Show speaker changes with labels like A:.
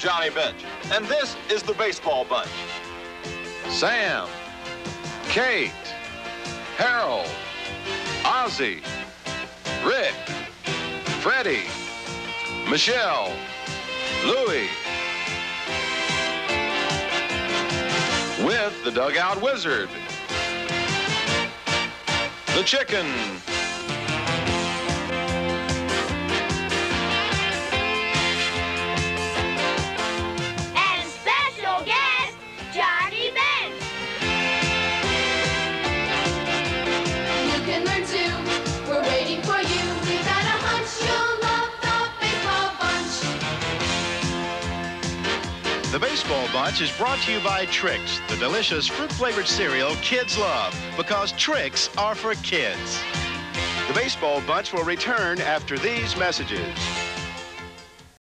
A: Johnny Bench, and this is the baseball bunch.
B: Sam, Kate, Harold, Ozzie, Rick, Freddie, Michelle, Louie. With the dugout wizard, the chicken,
C: the baseball bunch.
D: Is brought to you by Trix, the delicious fruit-flavored cereal kids love, because Trix are for kids. The Baseball Bunch will return after these messages.